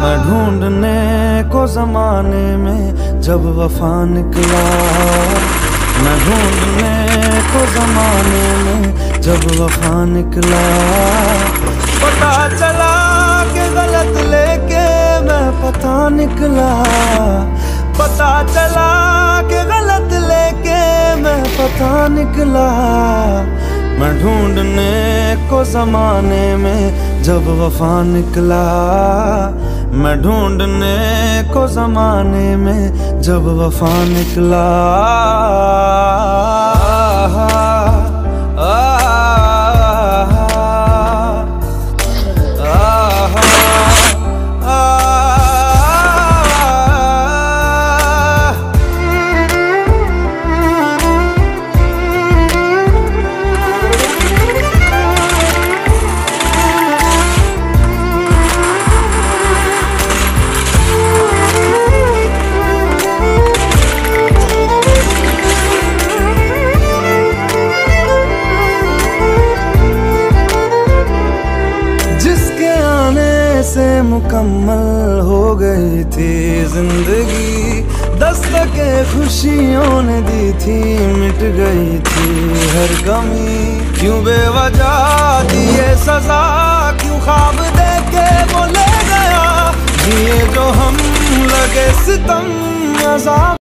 मैं ढूँढने को जमाने में जब वफा निकला। मैं ढूँढने को जमाने में जब वफा निकला। पता चला के गलत लेके मैं पता निकला। पता चला के गलत लेके मैं पता निकला। मैं ढूँढने को जमाने में जब वफा निकला। मैं ढूँढने को जमाने में जब वफा निकला मुकम्मल हो गई थी ज़िंदगी। दस्तके खुशियों ने दी थी, मिट गई थी हर कमी। क्यों बेवजह दिए सजा, क्यों खाब दे के बोले गया? ये जो हम लगे सितम